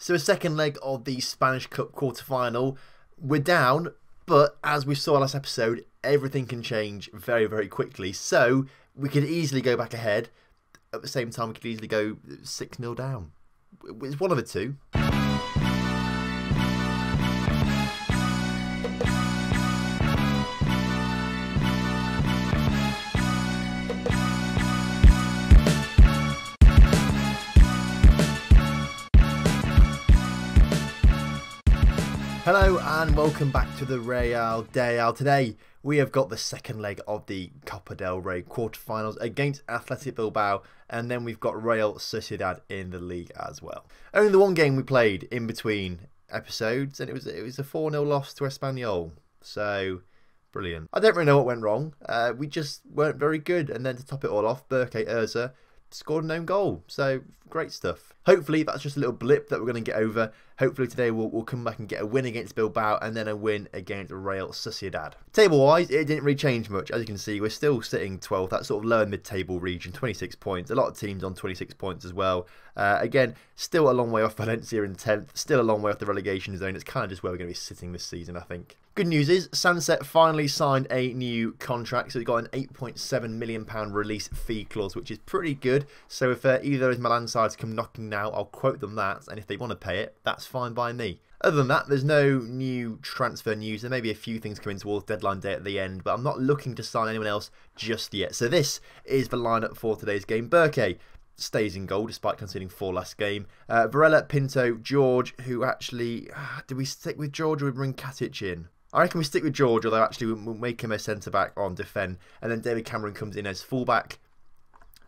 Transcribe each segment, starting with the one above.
So a second leg of the Spanish Cup quarter-final. We're down, but as we saw last episode, everything can change very, very quickly. So we could easily go back ahead. At the same time, we could easily go 6-0 down. It's one of the two. Hello and welcome back to the Real Deal Today we have got the second leg of the Copa del Rey quarterfinals against Athletic Bilbao and then we've got Real Sociedad in the league as well. Only the one game we played in between episodes and it was it was a 4-0 loss to Espanyol. So brilliant. I don't really know what went wrong. Uh, we just weren't very good and then to top it all off Berke Urza scored an own goal. So great stuff. Hopefully that's just a little blip that we're going to get over. Hopefully today we'll, we'll come back and get a win against Bilbao and then a win against Real Sociedad. Table wise, it didn't really change much. As you can see, we're still sitting 12th, that sort of lower mid-table region, 26 points. A lot of teams on 26 points as well. Uh, again, still a long way off Valencia in 10th, still a long way off the relegation zone. It's kind of just where we're going to be sitting this season, I think. Good news is Sunset finally signed a new contract, so he's got an £8.7 million release fee clause, which is pretty good. So if uh, either of those Milan sides come knocking I'll quote them that, and if they want to pay it, that's fine by me. Other than that, there's no new transfer news. There may be a few things coming towards deadline day at the end, but I'm not looking to sign anyone else just yet. So this is the lineup for today's game. Berke stays in goal despite conceding four last game. Uh, Varela, Pinto, George, who actually... Uh, do we stick with George or we bring Katic in? I reckon we stick with George, although actually we'll make him a centre back on defend, and then David Cameron comes in as fullback.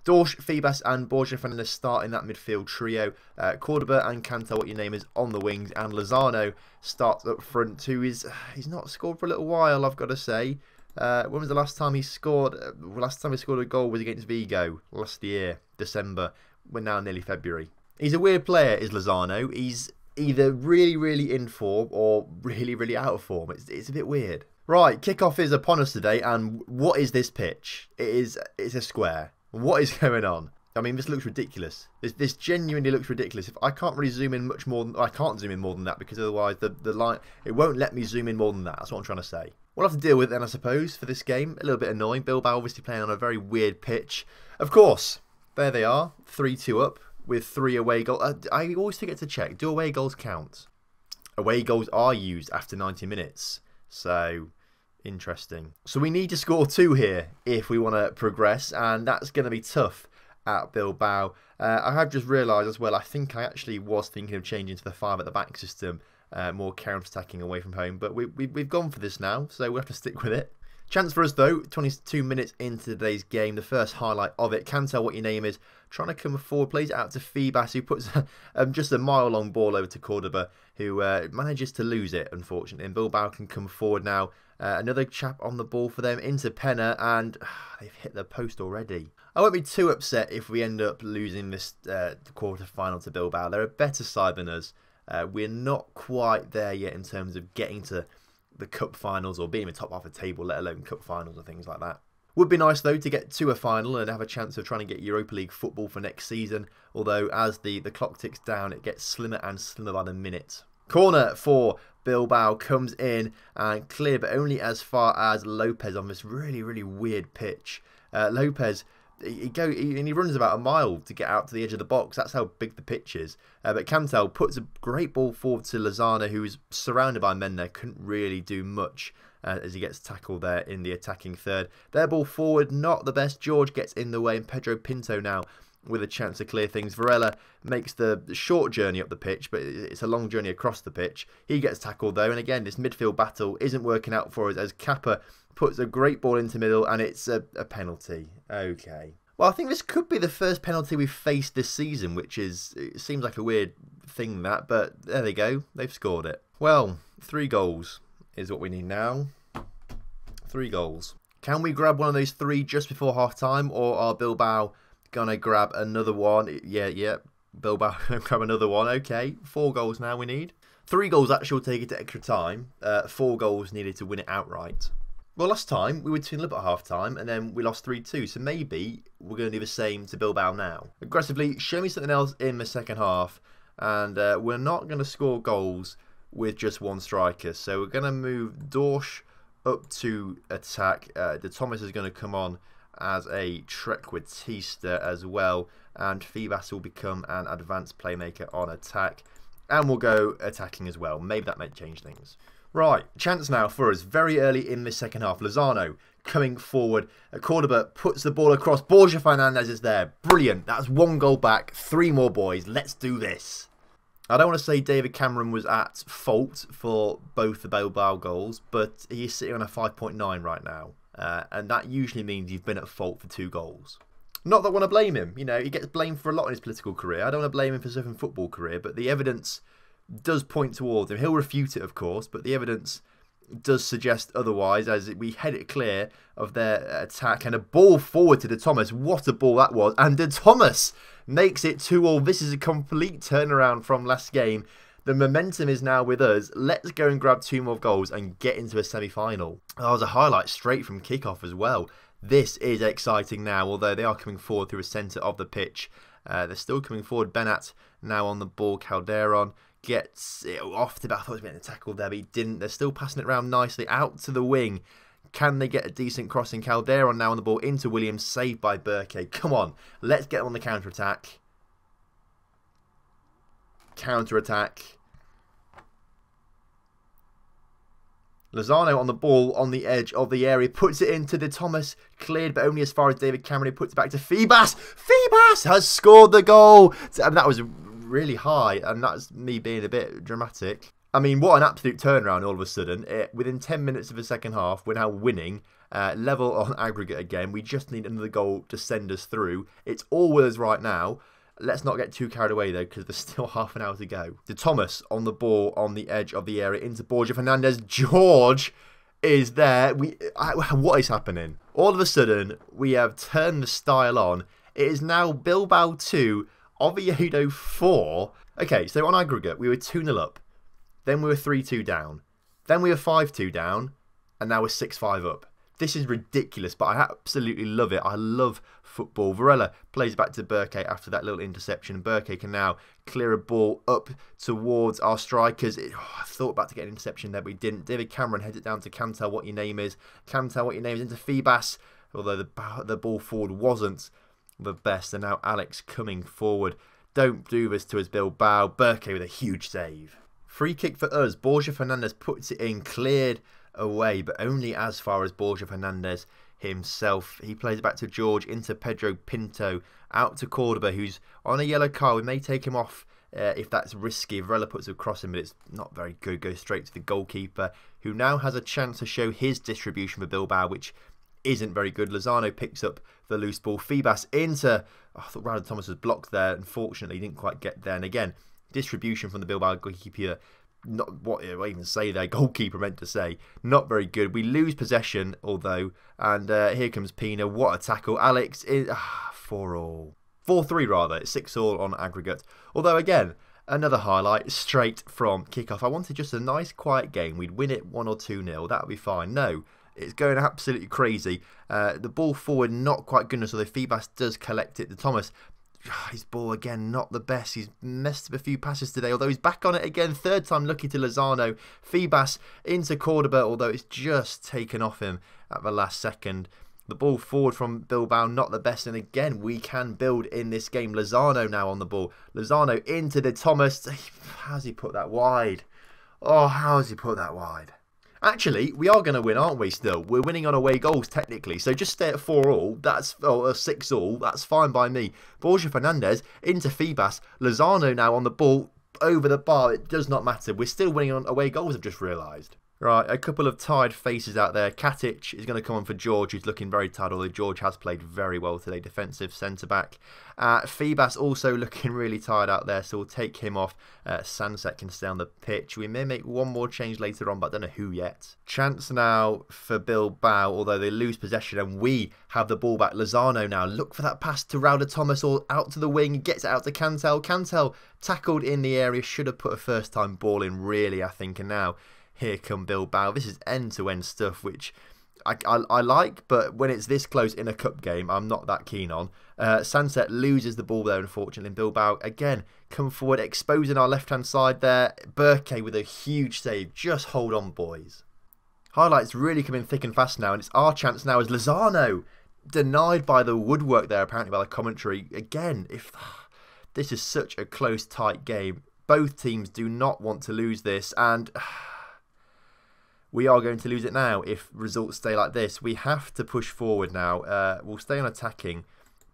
Dorsch, Febas, and Borja Fernandez start in that midfield trio. Uh, Cordoba and Cantel, what your name is, on the wings, and Lozano starts up front. Who is he's not scored for a little while, I've got to say. Uh, when was the last time he scored? Uh, last time he scored a goal was against Vigo last year, December. We're now nearly February. He's a weird player, is Lozano. He's either really, really in form or really, really out of form. It's, it's a bit weird. Right, kickoff is upon us today, and what is this pitch? It is it's a square. What is going on? I mean, this looks ridiculous. This, this genuinely looks ridiculous. If I can't really zoom in much more, than, I can't zoom in more than that because otherwise the the line it won't let me zoom in more than that. That's what I'm trying to say. We'll have to deal with it then, I suppose, for this game. A little bit annoying. Bilbao obviously playing on a very weird pitch. Of course, there they are, three-two up with three away goals. Uh, I always forget to check. Do away goals count? Away goals are used after 90 minutes. So, interesting. So we need to score two here if we want to progress. And that's going to be tough at Bilbao. Uh, I have just realised as well, I think I actually was thinking of changing to the five at the back system. Uh, more counter-attacking away from home. But we, we, we've gone for this now, so we have to stick with it. Chance for us though, 22 minutes into today's game, the first highlight of it. Can tell what your name is. Trying to come forward, plays out to Febas, who puts um, just a mile long ball over to Cordoba, who uh, manages to lose it, unfortunately. And Bilbao can come forward now. Uh, another chap on the ball for them into Penner, and uh, they've hit the post already. I won't be too upset if we end up losing this uh, quarter final to Bilbao. They're a better side than us. Uh, we're not quite there yet in terms of getting to the cup finals or being in the top half of table, let alone cup finals and things like that. Would be nice though to get to a final and have a chance of trying to get Europa League football for next season. Although as the, the clock ticks down, it gets slimmer and slimmer by the minute. Corner for Bilbao comes in and clear, but only as far as Lopez on this really, really weird pitch. Uh, Lopez he go he, and he runs about a mile to get out to the edge of the box. That's how big the pitch is. Uh, but Cantel puts a great ball forward to Lozano, who is surrounded by men there, couldn't really do much uh, as he gets tackled there in the attacking third. Their ball forward, not the best. George gets in the way, and Pedro Pinto now with a chance to clear things. Varela makes the short journey up the pitch, but it's a long journey across the pitch. He gets tackled though, and again, this midfield battle isn't working out for us as Capa puts a great ball into middle, and it's a, a penalty. Okay. Well, I think this could be the first penalty we've faced this season, which is it seems like a weird thing that, but there they go. They've scored it. Well, three goals is what we need now. Three goals. Can we grab one of those three just before half time, or are Bilbao gonna grab another one? Yeah, yeah. Bilbao grab another one. Okay, four goals now we need. Three goals actually will take it to extra time. Uh, four goals needed to win it outright. Well, last time we were 2 0 at half time and then we lost 3 2. So maybe we're going to do the same to Bilbao now. Aggressively, show me something else in the second half And uh, we're not going to score goals with just one striker. So we're going to move Dorsch up to attack. Uh, De Tomás is going to come on as a Trequartista as well. And Febas will become an advanced playmaker on attack. And we'll go attacking as well. Maybe that might change things. Right, chance now for us very early in the second half. Lozano coming forward. Cordoba puts the ball across. Borja Fernandez is there. Brilliant. That's one goal back. Three more boys. Let's do this. I don't want to say David Cameron was at fault for both the Bilbao goals, but he's sitting on a 5.9 right now. Uh, and that usually means you've been at fault for two goals. Not that I want to blame him. You know, he gets blamed for a lot in his political career. I don't want to blame him for his football career, but the evidence does point towards him. He'll refute it, of course, but the evidence does suggest otherwise as we head it clear of their attack and a ball forward to the Thomas. What a ball that was. And the Thomas makes it 2 all. This is a complete turnaround from last game. The momentum is now with us. Let's go and grab two more goals and get into a semi final. That was a highlight straight from kickoff as well. This is exciting now, although they are coming forward through the centre of the pitch. Uh, they're still coming forward. Beñat now on the ball. Calderon gets it off the back. I thought he was going to tackle there, but he didn't. They're still passing it around nicely out to the wing. Can they get a decent crossing? Calderon now on the ball into Williams, saved by Burke. Come on, let's get on the counter attack. Counter attack. Lozano on the ball on the edge of the area, puts it into the Thomas, cleared but only as far as David Cameron, puts it back to Febas. Febas has scored the goal. And that was really high, and that's me being a bit dramatic. I mean, what an absolute turnaround all of a sudden. It, within 10 minutes of the second half, we're now winning. Uh, level on aggregate again. We just need another goal to send us through. It's all with us right now. Let's not get too carried away though, because there's still half an hour to go. To Thomas on the ball on the edge of the area into Borja Fernandez. George is there. We I, what is happening? All of a sudden, we have turned the style on. It is now Bilbao two, Oviedo four. Okay, so on aggregate, we were 2 0 up. Then we were 3 2 down. Then we were 5 2 down. And now we're 6 5 up. This is ridiculous, but I absolutely love it. I love football. Varela plays back to Burke after that little interception. Burke can now clear a ball up towards our strikers. It, oh, I thought about to get an interception there, but he didn't. David Cameron heads it down to Cantel, what your name is. Cantel, what your name is, into Febas, although the, the ball forward wasn't the best. And now Alex coming forward. Don't do this to us, Bilbao. Burke with a huge save. Free kick for us. Borja Fernandez puts it in, cleared away, but only as far as Borja Fernandez himself. He plays back to George, into Pedro Pinto, out to Cordoba, who's on a yellow card. We may take him off uh, if that's risky. Varela puts a cross in, but it's not very good. Goes straight to the goalkeeper, who now has a chance to show his distribution for Bilbao, which isn't very good. Lozano picks up the loose ball. Febas into. Oh, I thought Ryan Thomas was blocked there. Unfortunately, he didn't quite get there. And again, distribution from the Bilbao goalkeeper. Not what I even say there, goalkeeper meant to say. Not very good. We lose possession, although, and uh, here comes Pina. What a tackle! Alex is ah, four all, four three rather. six all on aggregate. Although again, another highlight straight from kickoff. I wanted just a nice quiet game. We'd win it one or two nil. That would be fine. No, it's going absolutely crazy. Uh, the ball forward not quite good enough, the Febas does collect it. The Thomas Ah, his ball again, not the best. He's messed up a few passes today, although he's back on it again. Third time lucky to Lozano. Febas into Cordoba, although it's just taken off him at the last second. The ball forward from Bilbao, not the best. And again, we can build in this game. Lozano now on the ball. Lozano into the Thomas. How's he put that wide? Oh, how's he put that wide? Actually, we are going to win, aren't we? Still, we're winning on away goals technically. So just stay at four all. That's oh, a six all. That's fine by me. Borja Fernandez into Febas. Lozano now on the ball over the bar. It does not matter. We're still winning on away goals. I've just realised. Right, a couple of tired faces out there. Katic is going to come on for George, who's looking very tired, although George has played very well today, defensive centre-back. Uh, also looking really tired out there, so we'll take him off. Uh, Sansek can stay on the pitch. We may make one more change later on, but I don't know who yet. Chance now for Bilbao, although they lose possession, and we have the ball back. Lozano now, look for that pass to Raul Thomas, or out to the wing, gets it out to Cantel. Cantel tackled in the area, should have put a first-time ball in, really, I think, and now here come Bilbao. This is end-to-end stuff, which I, I, I, like, but when it's this close in a cup game, I'm not that keen on. Uh, Sunset loses the ball there, unfortunately. Bilbao, again, come forward, exposing our left hand side there. Burke with a huge save. Just hold on, boys. Highlights really coming thick and fast now, and it's our chance now as Lozano denied by the woodwork there, apparently by the commentary. Again, if this is such a close, tight game, both teams do not want to lose this, and we are going to lose it now if results stay like this. We have to push forward now. Uh, we'll stay on attacking.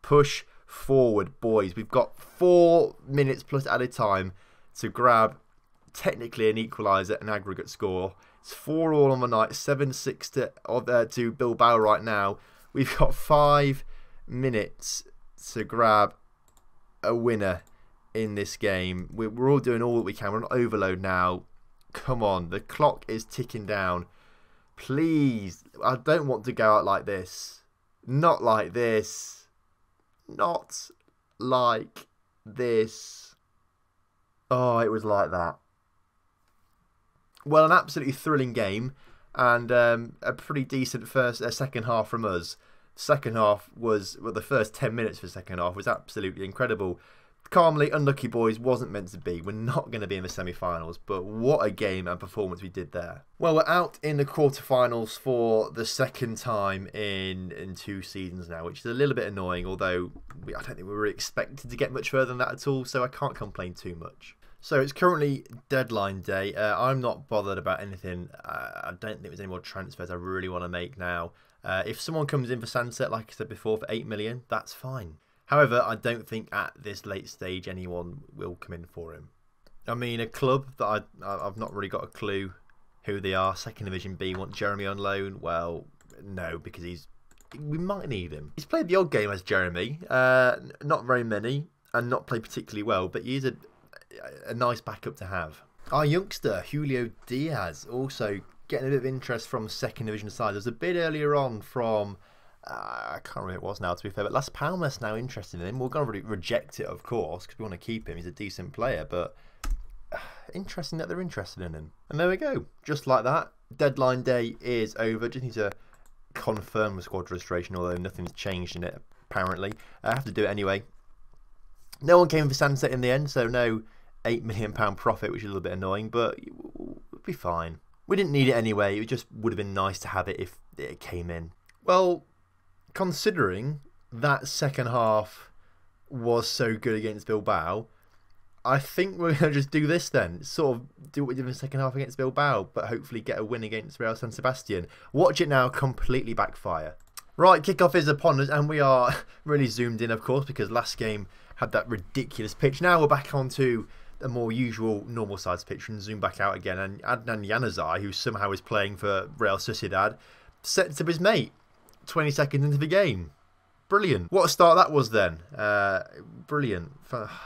Push forward, boys. We've got four minutes plus added time to grab technically an equaliser, an aggregate score. It's four all on the night, seven six to uh, to Bilbao right now. We've got five minutes to grab a winner in this game. We're, we're all doing all that we can. We're on overload now. Come on, the clock is ticking down. Please, I don't want to go out like this. Not like this. Not like this. Oh, it was like that. Well, an absolutely thrilling game and um, a pretty decent first, uh, second half from us. Second half was well, the first ten minutes for second half was absolutely incredible calmly, unlucky boys wasn't meant to be. We're not going to be in the semi-finals, but what a game and performance we did there. Well, we're out in the quarter-finals for the second time in in two seasons now, which is a little bit annoying. Although we, I don't think we were expected to get much further than that at all, so I can't complain too much. So it's currently deadline day. Uh, I'm not bothered about anything. Uh, I don't think there's any more transfers I really want to make now. Uh, if someone comes in for Sunset, like I said before, for 8 million, that's fine. However, I don't think at this late stage anyone will come in for him. I mean, a club that I, I've not really got a clue who they are. Second Division B want Jeremy on loan. Well, no, because he's we might need him. He's played the odd game as Jeremy, uh, not very many, and not played particularly well, but he is a, a nice backup to have. Our youngster, Julio Diaz, also getting a bit of interest from second division side. There's a bit earlier on from I can't remember who it was now, to be fair, but Las Palmas now interested in him. We're going to re reject it, of course, because we want to keep him. He's a decent player, but uh, interesting that they're interested in him. And there we go. Just like that, deadline day is over. Just need to confirm the squad registration, although nothing's changed in it, apparently. I have to do it anyway. No one came for Sunset in the end, so no £8 million profit, which is a little bit annoying, but we'll be fine. We didn't need it anyway. It just would have been nice to have it if it came in. Well, considering that second half was so good against Bilbao, I think we're going to just do this then. Sort of do what we did in the second half against Bilbao, but hopefully get a win against Real San Sebastian. Watch it now completely backfire. Right, kickoff is upon us, and we are really zoomed in, of course, because last game had that ridiculous pitch. Now we're back onto a more usual, normal sized pitch and zoom back out again. And Adnan Januzaj, who somehow is playing for Real Sociedad, sets up his mate 20 seconds into the game. Brilliant. What a start that was then. Uh, brilliant.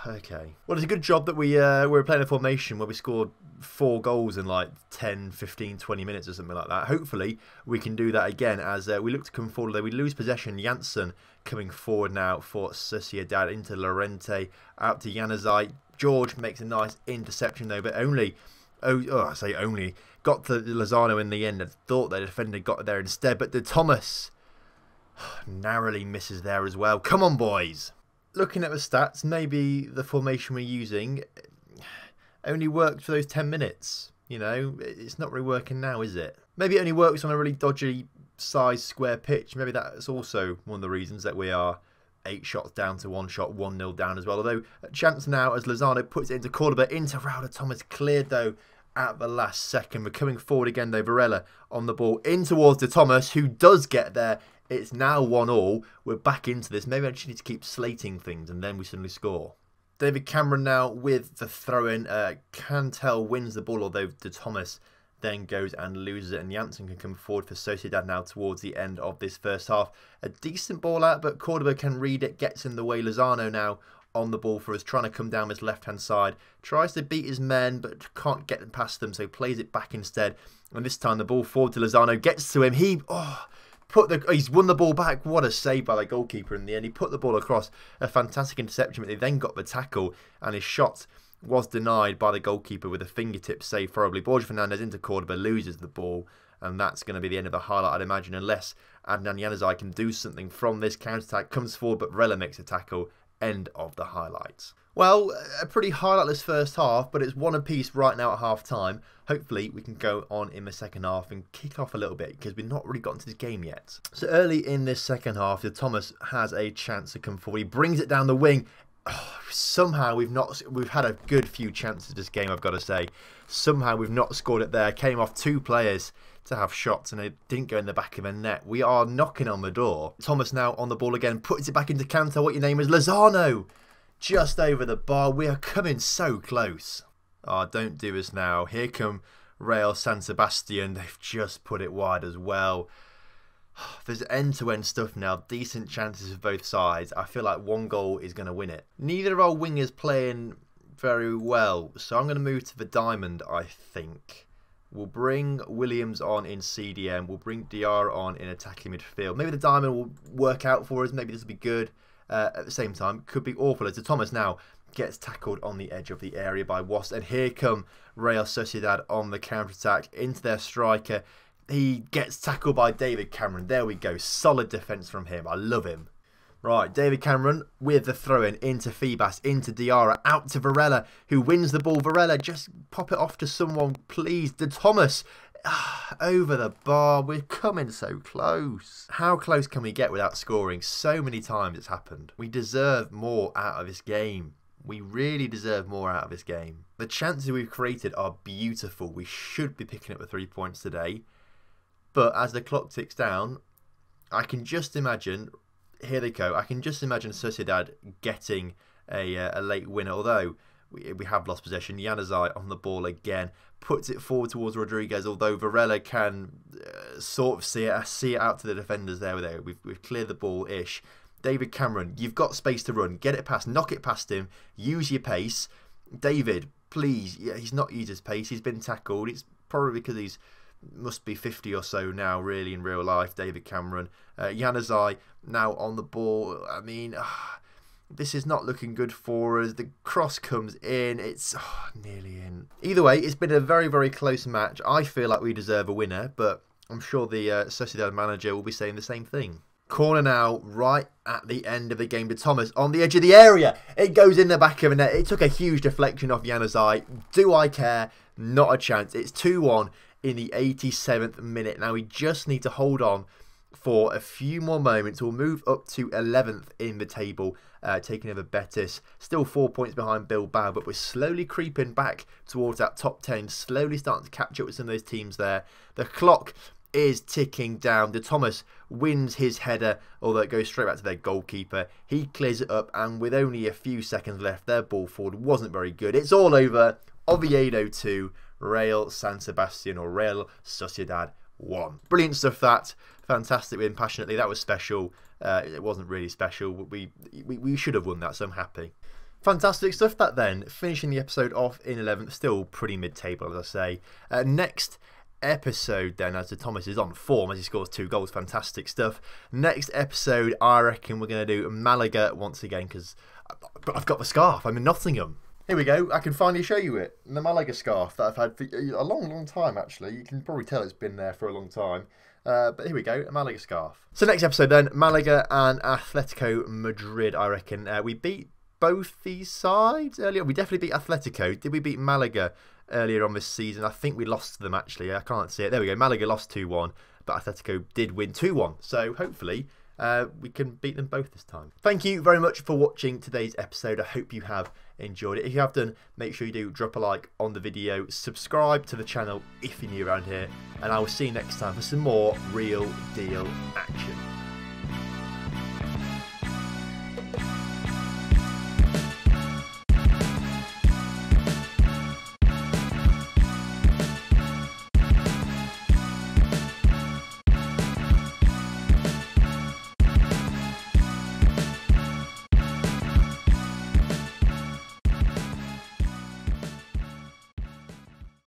Okay. Well, it's a good job that we, uh, we were playing a formation where we scored four goals in like 10, 15, 20 minutes or something like that. Hopefully, we can do that again as uh, we look to come forward. We lose possession. Janssen coming forward now for Sociedad into Lorente. Out to Januzaj. George makes a nice interception though, but only oh, oh, I say only got to Lozano in the end. and thought the defender got there instead, but the Thomas Narrowly misses there as well. Come on, boys. Looking at the stats, maybe the formation we're using only worked for those 10 minutes. You know, it's not really working now, is it? Maybe it only works on a really dodgy size square pitch. Maybe that's also one of the reasons that we are eight shots down to one shot, 1 nil down as well. Although, a chance now as Lozano puts it into Cordoba, into Raul Thomas, cleared though at the last second. We're coming forward again though. Varela on the ball in towards De Tomás, who does get there it's now one all. We're back into this. Maybe I just need to keep slating things and then we suddenly score. David Cameron now with the throw in. Uh, Cantel wins the ball, although De Tomás then goes and loses it. And Janssen can come forward for Sociedad now towards the end of this first half. A decent ball out, but Cordoba can read it, gets in the way. Lozano now on the ball for us, trying to come down his left hand side. Tries to beat his men, but can't get past them, so plays it back instead. And this time the ball forward to Lozano gets to him. He, oh, put the he's won the ball back. What a save by the goalkeeper in the end. He put the ball across a fantastic interception, but they then got the tackle and his shot was denied by the goalkeeper with a fingertip save probably. Borja Fernandez into Cordoba loses the ball and that's going to be the end of the highlight I'd imagine unless Adnan Januzaj can do something from this counter-attack, comes forward but Varela makes a tackle, end of the highlights. Well, a pretty highlightless first half, but it's one apiece right now at half time. Hopefully, we can go on in the second half and kick off a little bit because we've not really gotten to this game yet. So early in this second half, the Thomas has a chance to come forward. He brings it down the wing. Somehow we've not we've had a good few chances this game. I've got to say, somehow we've not scored it there. Came off two players to have shots and it didn't go in the back of the net. We are knocking on the door. Thomas now on the ball again, puts it back into Canto. What your name is? Lozano just over the bar. We are coming so close. Oh, don't do us now. Here come Real San Sebastian. They've just put it wide as well. There's end-to-end stuff now. Decent chances of both sides. I feel like one goal is going to win it. Neither of our wingers playing very well. So I'm going to move to the diamond, I think. We'll bring Williams on in CDM. We'll bring Diarra on in attacking midfield. Maybe the diamond will work out for us. Maybe this will be good uh, at the same time could be awful as Thomas now gets tackled on the edge of the area by Wasp and here come Real Sociedad on the counter-attack into their striker he gets tackled by David Cameron there we go solid defence from him I love him Right, David Cameron with the throw-in into Febas, into Diarra, out to Varela, who wins the ball. Varela, just pop it off to someone, please. De Tomás ah, over the bar. We're coming so close. How close can we get without scoring? So many times it's happened. We deserve more out of this game. We really deserve more out of this game. The chances we've created are beautiful. We should be picking up the three points today. But as the clock ticks down, I can just imagine, here they go, I can just imagine Sociedad getting a, uh, a late winner. Although we, we have lost possession. Januzaj on the ball again puts it forward towards Rodriguez, although Varela can uh, sort of see it, see it out to the defenders there. There, we've, we've cleared the ball ish. David Cameron, you've got space to run. Get it past, knock it past him. Use your pace. David, please. Yeah, he's not used his pace. He's been tackled. It's probably because he's must be 50 or so now, really, in real life. David Cameron, uh, now on the ball. I mean. Uh, this is not looking good for us. The cross comes in. It's oh, nearly in. Either way, it's been a very, very close match. I feel like we deserve a winner, but I'm sure the uh, Sociedad manager will be saying the same thing. Corner now, right at the end of the game to Thomas on the edge of the area. It goes in the back of the net. It took a huge deflection off Januzaj. Do I care? Not a chance. It's 2 1 in the 87th minute. Now we just need to hold on for a few more moments. We'll move up to 11th in the table uh, taking over Betis. Still four points behind Bilbao, but we're slowly creeping back towards that top 10, slowly starting to catch up with some of those teams there. The clock is ticking down. De Tomás wins his header, although it goes straight back to their goalkeeper. He clears it up, and with only a few seconds left, their ball forward wasn't very good. It's all over. Oviedo 2, Real San Sebastian or Real Sociedad 1. Brilliant stuff that. Fantastic win, passionately. That was special. Uh, it wasn't really special. We, we, we should have won that, so I'm happy. Fantastic stuff that then. Finishing the episode off in 11th, still pretty mid-table, as I say. Uh, next episode then, as the Thomas is on form as he scores two goals. Fantastic stuff. Next episode, I reckon we're going to do Malaga once again because I've got the scarf. I'm in Nottingham. Here we go. I can finally show you it. The Malaga scarf that I've had for a long, long time, actually. You can probably tell it's been there for a long time. Uh, but here we go, Malaga scarf. So next episode then, Malaga and Atletico Madrid, I reckon. Uh, we beat both these sides earlier. We definitely beat Atletico. Did we beat Malaga earlier on this season? I think we lost to them actually. I can't see it. There we go. Malaga lost 2-1, but Atletico did win 2-1. So hopefully uh, we can beat them both this time. Thank you very much for watching today's episode. I hope you have enjoyed it. If you have done, make sure you do drop a like on the video, subscribe to the channel if you're new around here, and I will see you next time for some more real deal action.